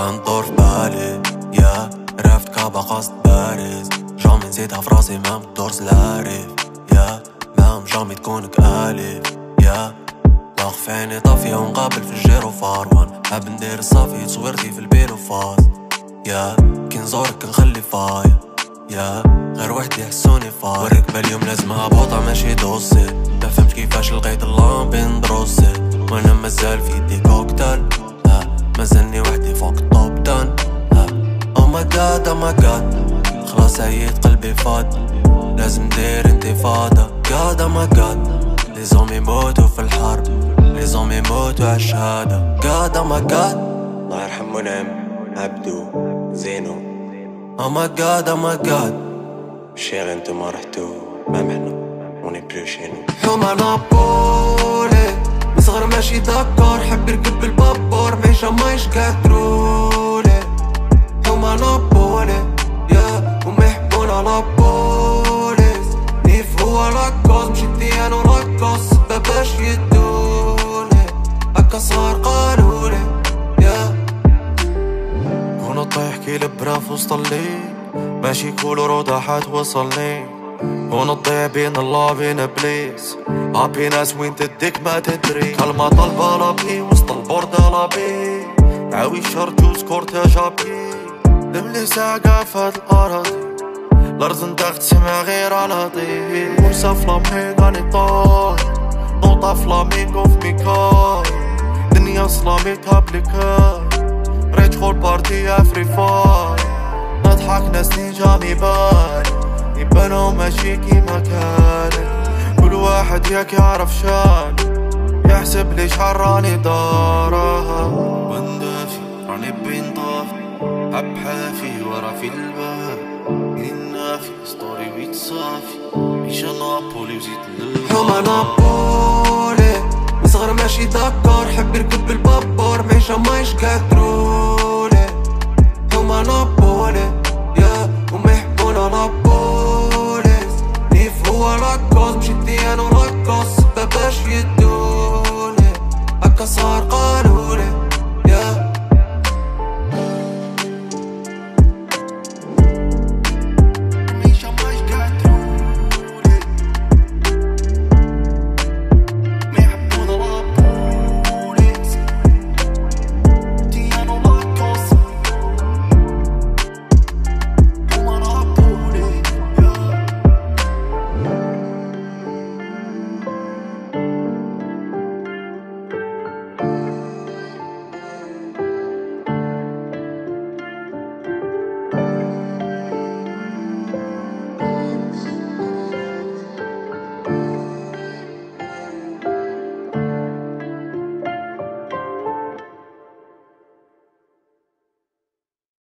يخطر في بالي. يا رافت كابا قصد بارز. جامي نزيدها في راسي ما مدور سلارف يا ما جامي تكونك ألف يا واقف عيني طافية ونقابل في الجيرو فاروان. حاب ندير الصافي تصويرتي في البيلو فاز. يا كي نزورك نخلي فايا يا غير وحدي يحسوني فاي. ورك باليوم لازم هبوطة ماشي دوسي. ما كيفاش لقيت اللامبي ندروسي وأنا مازال في يدي جاد أو ماي جاد خلاص عييت قلبي فاد. لازم دير انتفاضة. جاد أو ماي جاد لي زوم يموتوا في الحرب. لي زوم يموتوا عالشهادة جاد أو ماي جاد الله يرحم منعم عبدو زينو أو ماي جاد أو ماي جاد شير انتو ما رحتو ما معنا اوني بلو شينو حومة نابولي صغر ماشي دكار حب يركب البابور. معيشة مايش كاترولي لاكوز باباش يدوني. هكا صغار قالولي يا هنا طيح كي لبرا في وسط الليل. ماشي كول روضة توصلني هنا تضيع بين الله بين إبليس. عبي ناس وين تديك ما تدري. كلمة طلبة لابي وسط البوردة لابي عاوي شرطوس كورتاج ابي دملي ساقة فات الأراضي. الأرض ندغت سمع غير على ضي موسى فلامينغ غاني طاي نوطة فلامينغو في ميكاي دنيا سلامي كابليكاي ريتش خول بارتي افري فاي نضحك ناس جامي بالي يبانو ماشي كيما كان. كل واحد ياك يعرف شان. يحسب لي شحال راني دارها وندافي راني بين طافي حب حافي ورا في الباب. صافي ستوري ويت صافي مشى نابولي وزيد حوما نابولي من صغر ماشي دكار حب يركب بالبابور معيشة مايش كاترولي حوما نابولي يا وما يحبونا نابولي نيف هو لاكوز مشيتي أنا سبا باش يدولي هكا صار